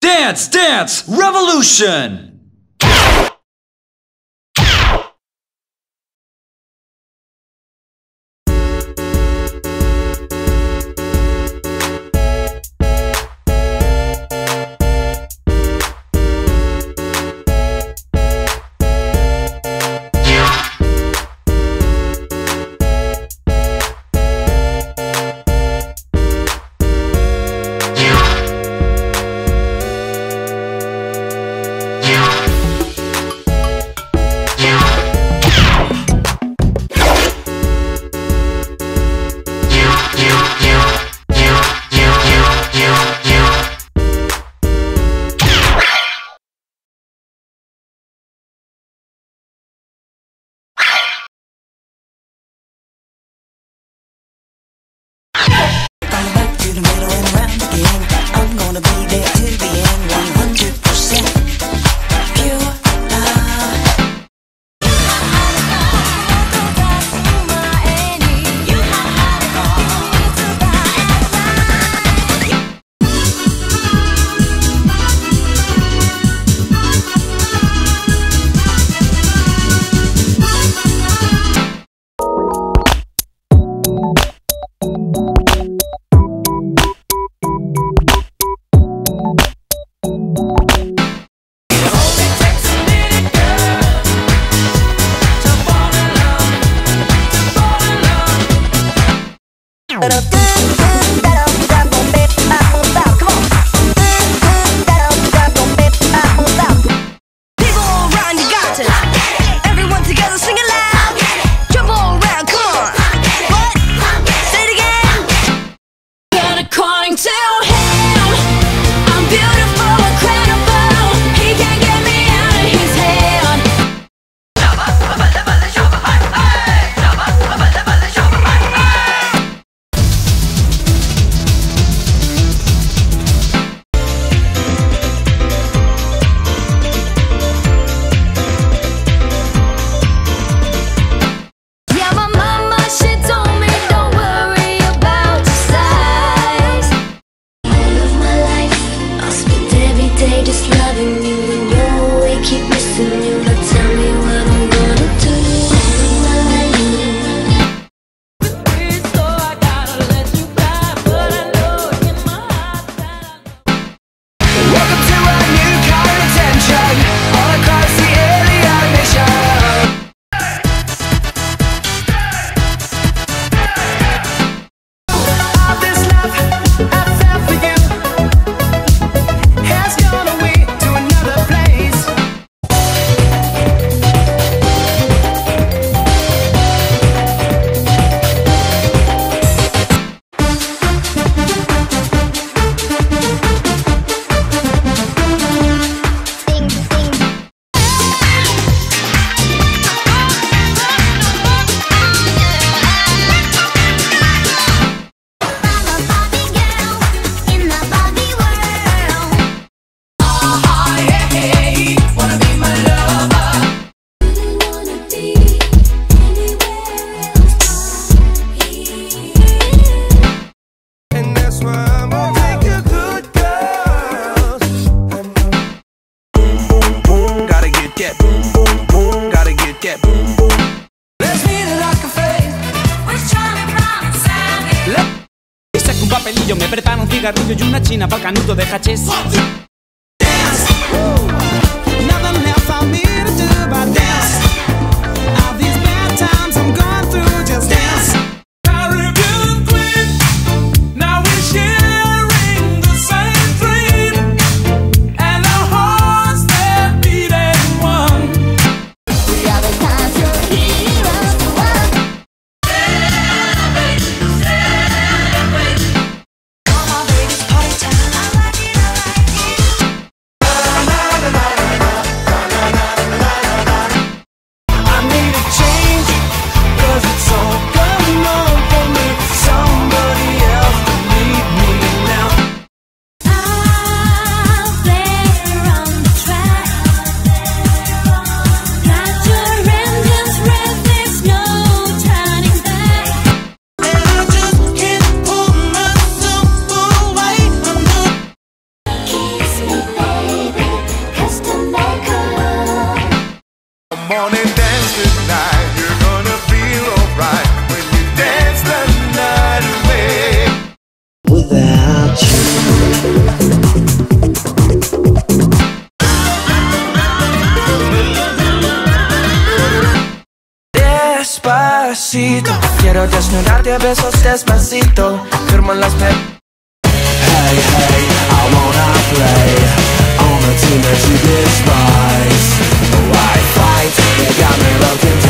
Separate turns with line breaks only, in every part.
Dance, dance, revolution!
cigarrillo y una china pa'l canuto de hachís.
despacito. Quiero desnudarte a besos despacito. Firmo las me... Hey, hey, I wanna play On the team that you despise. Oh,
I fight, you got me
looking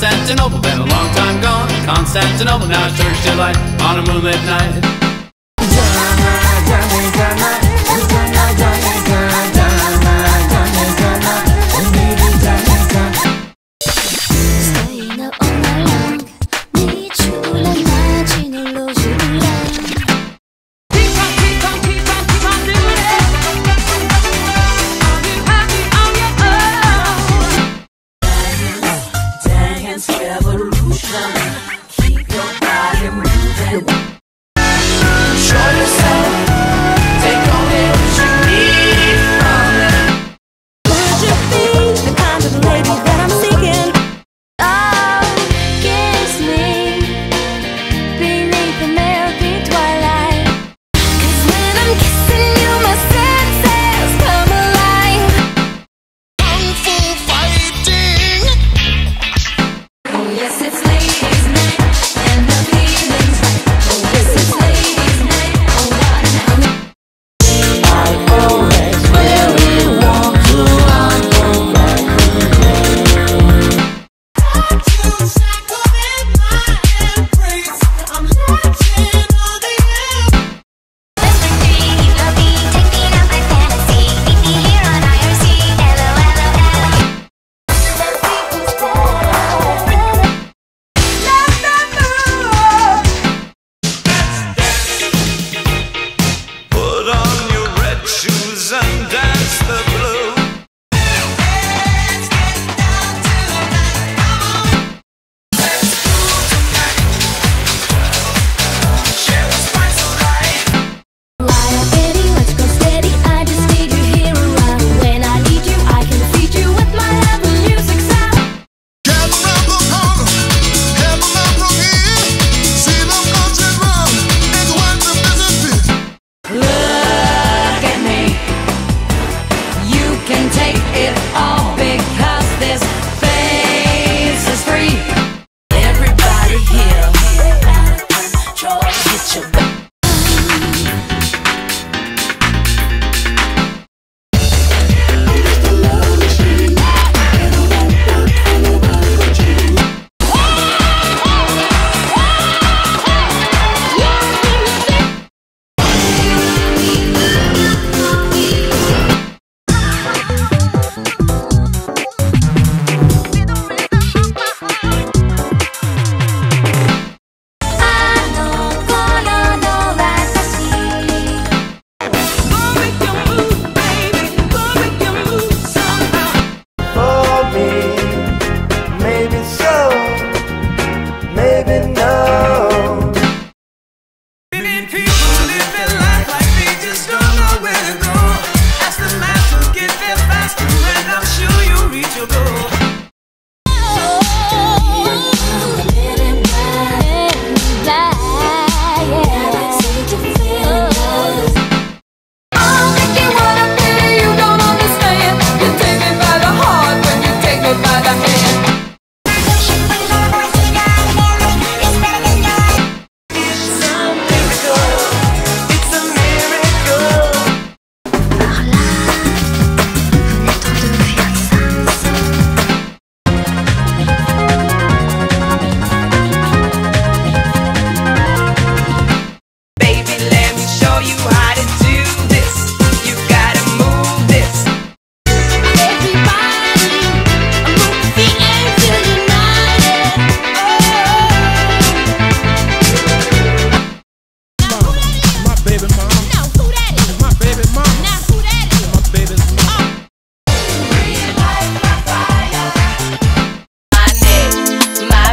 Constantinople, been a long time gone. Constantinople, now it's Turkish delight on a moonlit night. Revolution.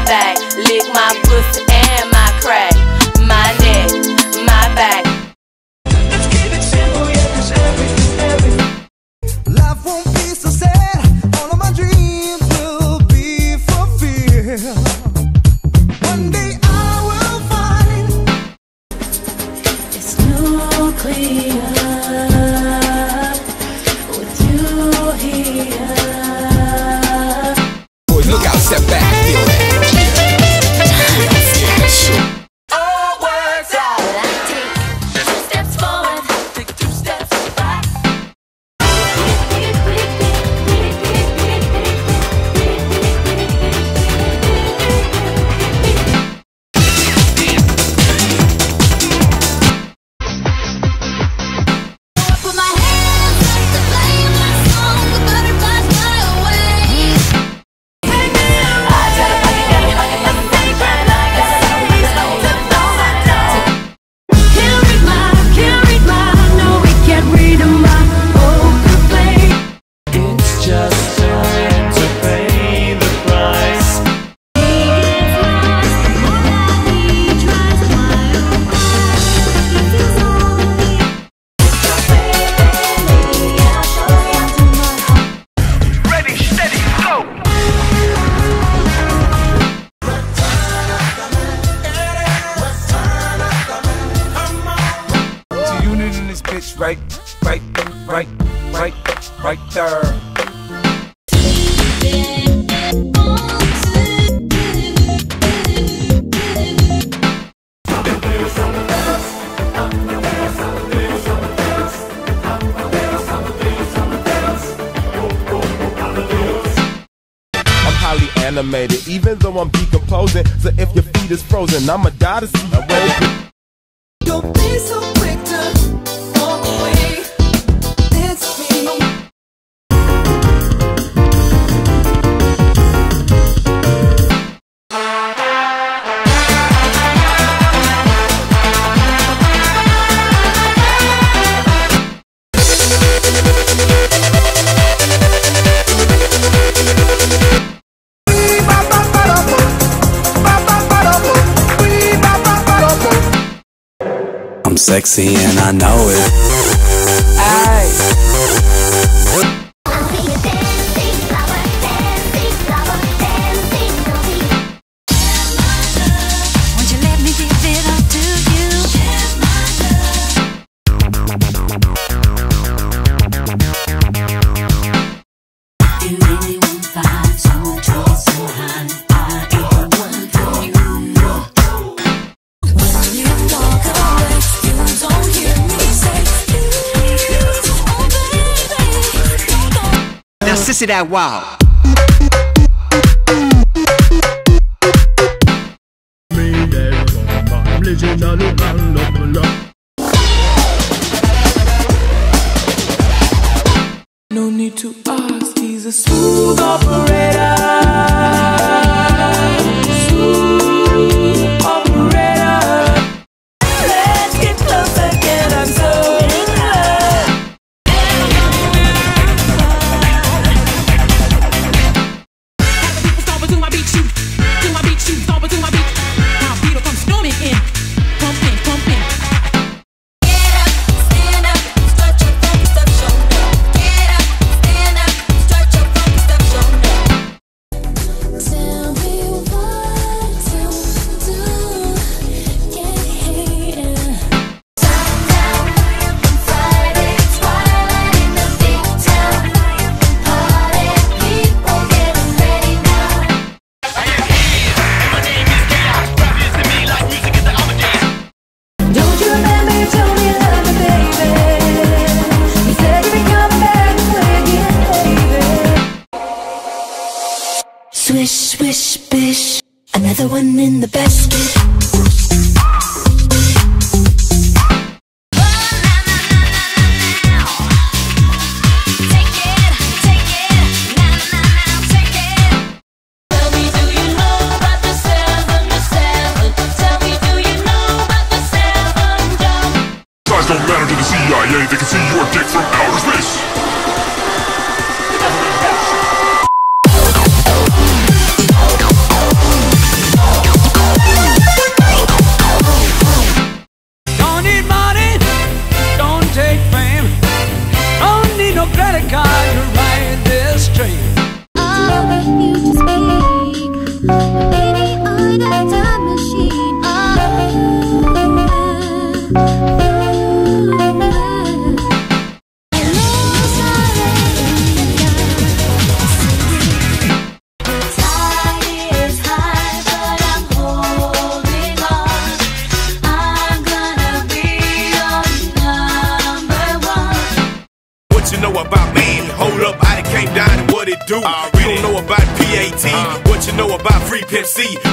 Lick my pussy
right, right, right, right, right there.
highly animated, even though I'm decomposing. So if your feet is frozen, I'ma die to see you.
Don't be so quick to.
sexy and I know it.
Listen to
that wow.
see